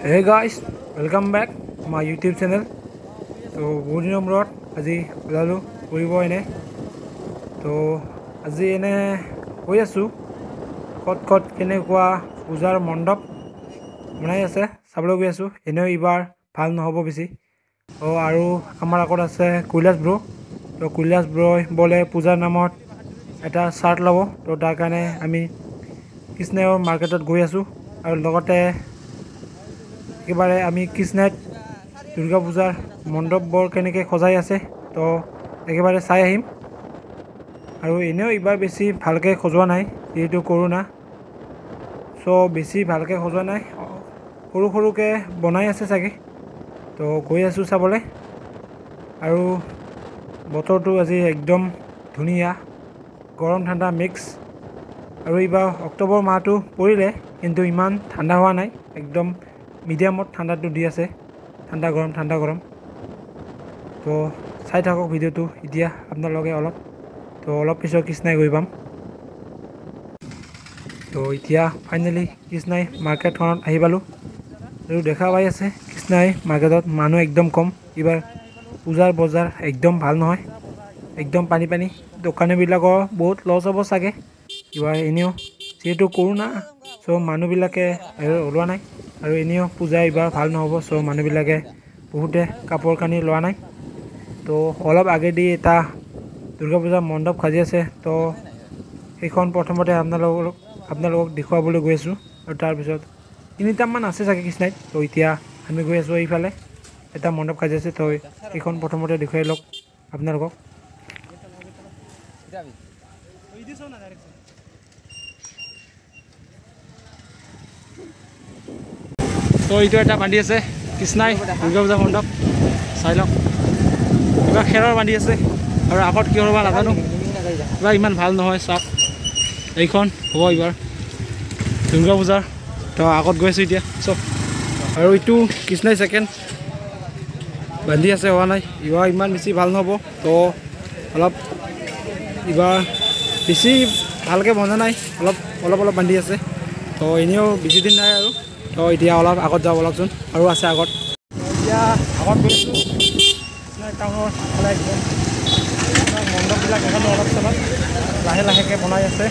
Hey guys welcome back my YouTube channel তো বহুত দিনৰ মূৰত আজি ওলালোঁ ফুৰিব এনে তো আজি এনে গৈ আছোঁ ক'ত ক'ত কেনেকুৱা পূজাৰ মণ্ডপ বনাই আছে চাবলৈ গৈ আছোঁ এনেও এইবাৰ ভাল নহ'ব বেছি অঁ আৰু আমাৰ আগত আছে কৈলাশ ব্ৰ তো কৈলাশ ব্ৰই বোলে পূজাৰ নামত এটা চাৰ্ট ল'ব তো তাৰ কাৰণে আমি কৃষ্ণায়ৰ মাৰ্কেটত গৈ আছোঁ আৰু লগতে একেবাৰে আমি কৃষ্ণাইত দুৰ্গা পূজাৰ মণ্ডপবোৰ কেনেকৈ সজাই আছে তো একেবাৰে চাই আহিম। আৰু এনেও এইবাৰ বেছি ভালকৈ সজোৱা নাই যিহেতু কৰোণা। চ' বেছি ভালকৈ সজোৱা নাই সৰু সৰুকৈ বনাই আছে চাগে। তো গৈ আছোঁ চাবলৈ। আৰু বতৰটো আজি একদম ধুনীয়া গৰম ঠাণ্ডা মিক্স। আৰু এইবাৰ অক্টোবৰ মাহটো পৰিলে কিন্তু ইমান ঠাণ্ডা হোৱা নাই একদম মিডিয়ামত ঠাণ্ডাটো দি আছে। ঠাণ্ডা গৰম ঠাণ্ডা গৰম। তো চাই থাকক ভিডিঅ'টো এতিয়া আপোনালোকে অলপ। তো অলপ পিছত কৃষ্ণাই গৈ পাম। তো এতিয়া ফাইনেলি কৃষ্ণাই মাৰ্কেটখনত আহি পালোঁ। আৰু দেখা পাই আছে কৃষ্ণাই মাৰ্কেটত মানুহ একদম কম। এইবাৰ পূজাৰ বজাৰ একদম ভাল নহয়। একদম পানী পানী। দোকানীবিলাকৰ বহুত লছ হ'ব চাগে। এইবাৰ এনেও যিহেতু কৰোণা চ' মানুহবিলাকে ওলোৱা নাই। আৰু এনেও পূজা এইবাৰ ভাল নহ'ব চ' মানুহবিলাকে বহুতে কাপোৰ কানি লোৱা নাই। তো অলপ আগেদি এটা দুৰ্গা পূজাৰ মণ্ডপ সাজি আছে তো সেইখন প্ৰথমতে আপোনালোকক আপোনালোকক দেখুৱাবলৈ গৈ আছোঁ। আৰু তাৰপিছত তিনিটামান আছে চাগে কৃষ্ণাইত তো এতিয়া আমি গৈ আছোঁ এইফালে এটা মণ্ডপ সাজি আছে তো এইখন প্ৰথমতে দেখুৱাই লওক আপোনালোকক। তো এইটো এটা বান্ধি আছে কৃষ্ণাই দুৰ্গা পূজা মণ্ডপ চাই লওক কিবা খেৰৰ বান্ধি আছে আৰু আগত কিহৰ বা নাজানো। কিবা ইমান ভাল নহয় চাওক। এইখন হ'ব এইবাৰ দুৰ্গা পূজাৰ। তো আগত গৈ আছোঁ এতিয়া চব। আৰু এইটো কৃষ্ণাই ছেকেণ্ড বান্ধি আছে হোৱা নাই। এইবাৰ ইমান বেছি ভাল নহ'ব। তো অলপ এইবাৰ বেছি ভালকৈ বন্ধা নাই। অলপ অলপ অলপ বান্ধি আছে। তো এনেও বেছি দিন নাই আৰু। তো এতিয়া অলপ আগত যাব লাগচোন আৰু আছে আগত। এতিয়া আগত গৈ আছোঁ টাউনৰ ফালে একদম মণ্ডপবিলাক এখনো অলপ চলপ লাহে লাহেকৈ বনাই আছে।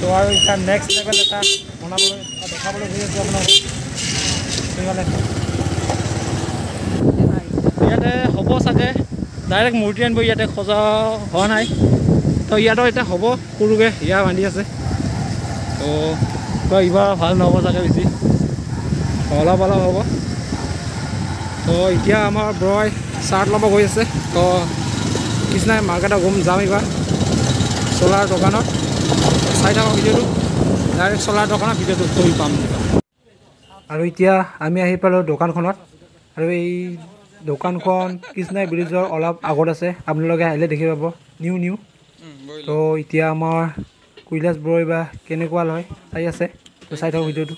তো আৰু এতিয়া নেক্সট লেভেল এটা বনাবলৈ দেখাবলৈ গৈ আছোঁ আপোনালোকক। ইয়াতে হ'ব চাগে ডাইৰেক্ট মূৰ্তি আনিব ইয়াতে সজা হোৱা নাই। তো ইয়াতো এতিয়া হ'ব সৰুকৈ ইয়াৰ বান্ধি আছে। তো তো এইবাৰ ভাল নহ'ব চাগে বেছি। অলপ অলপ হ'ব। তো এতিয়া আমাৰ ব্ৰই চাৰ্ট ল'ব গৈ আছে। তো কৃষ্ণাই মাৰ্কেটত গম যাম এইবাৰ। চলাৰ দোকানত। চাই থাকক ভিডিঅ'টো। ডাইৰেক্ট চলাৰ দোকানত ভিডিঅ'টো কৰি পাম। আৰু এতিয়া আমি আহি পালোঁ দোকানখনত। আৰু এই দোকানখন কৃষ্ণাই ব্ৰিজৰ অলপ আগত আছে। আপোনালোকে আহিলে দেখি পাব। নিউ নিউ তো এতিয়া আমাৰ কৈলাশ ব্ৰই বা কেনেকুৱা লয় চাই আছে। চাই থাকক ভিডিঅ'টো।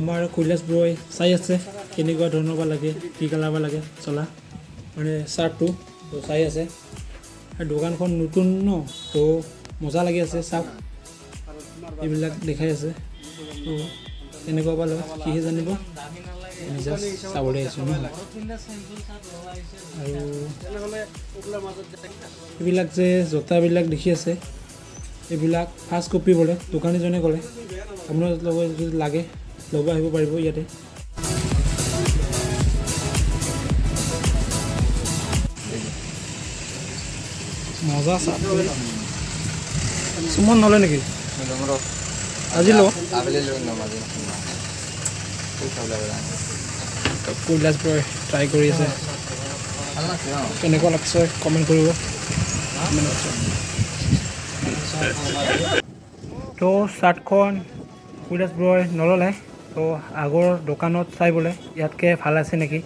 আমাৰ কৈলাশ ব্ৰই চাই আছে কেনেকুৱা ধৰণৰ বা লাগে কি কালাৰ বা লাগে চলা। মানে চাৰ্টটো তো চাই আছে। দোকানখন নতুন ন তো মজা লাগি আছে চাওক এইবিলাক দেখাই আছে। তো কেনেকুৱা বা লয় কিহে জানিব? চাবলৈ আহিছোঁ ন। আৰু এইবিলাক যে জোতাবিলাক দেখি আছে এইবিলাক ফাৰ্ষ্ট কপি বোলে দোকানীজনে ক'লে। আপোনালোকে যদি লাগে ল'ব আহিব পাৰিব ইয়াতে। মজা চাহ সুমন নলয় নেকি? আজি ল কৈলাশ ব্ৰই ট্ৰাই কৰি আছে। কেনেকুৱা লাগিছে কমেণ্ট কৰিব। তো চাৰ্টখন কৈলাশ ব্ৰই নল'লে। তো আগৰ দোকানত চাই বোলে ইয়াতকৈ ভাল আছে নেকি?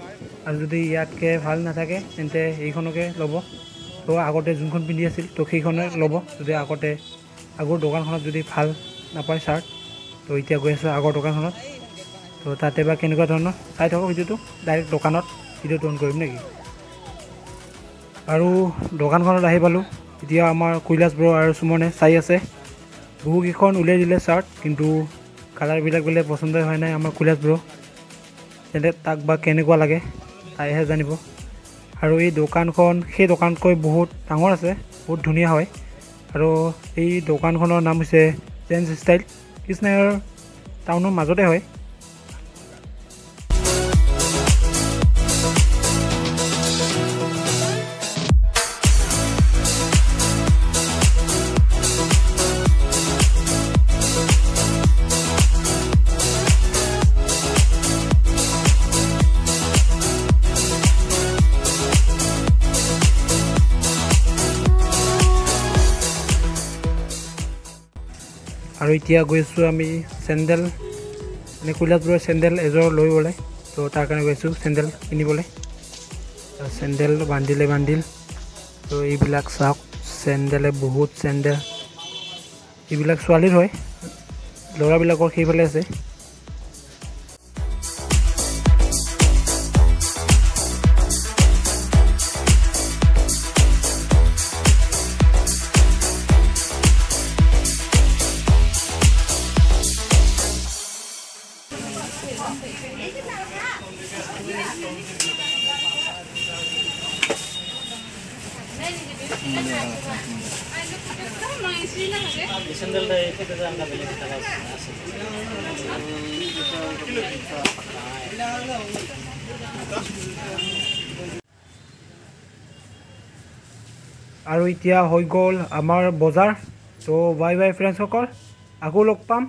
আৰু যদি ইয়াতকৈ ভাল নাথাকে তেন্তে এইখনকে ল'ব। তো আগতে যোনখন পিন্ধি আছিল তো সেইখনে ল'ব। যদি আগতে আগৰ দোকানখনত যদি ভাল নাপায় চাৰ্ট তো এতিয়া গৈ আছোঁ আগৰ দোকানখনত। তো তাতে বা কেনেকুৱা ধৰণৰ? চাই থাকক ভিডিঅ'টো। ডাইৰেক্ট দোকানত ভিডিঅ'টো অন কৰিম নেকি? আৰু দোকানখনত আহি পালোঁ। এতিয়া আমাৰ কৈলাশ ব্ৰ আৰু সুমনে চাই আছে। বহুকেইখন উলিয়াই দিলে চাৰ্ট কিন্তু কালাৰবিলাক বোলে পচন্দই হোৱা নাই আমাৰ কৈলাশ ব্ৰ তেন্তে তাক বা কেনেকুৱা লাগে তাইহে জানিব। আৰু এই দোকানখন সেই দোকানতকৈ বহুত ডাঙৰ আছে বহুত ধুনীয়া হয়। আৰু এই দোকানখনৰ নাম হৈছে জেন্স ষ্টাইল কৃষ্ণায়ৰ টাউনৰ মাজতে হয়। আৰু এতিয়া গৈ আছোঁ আমি চেণ্ডেল মানে কৈলাশপুৰৰ চেণ্ডেল এযোৰ লৈ গ'লে তো তাৰ কাৰণে গৈছোঁ চেণ্ডেল কিনিবলৈ। চেণ্ডেল বান্ধিলে বান্ধিল। তো এইবিলাক চাওক চেণ্ডেলে বহুত চেণ্ডেল। এইবিলাক ছোৱালীৰ হয় ল'ৰাবিলাকৰ সেইফালে আছে। আৰু এতিয়া হৈ গ'ল আমাৰ বজাৰ। তো বাই বাই ফ্ৰেণ্ডসকল আকৌ লগ পাম।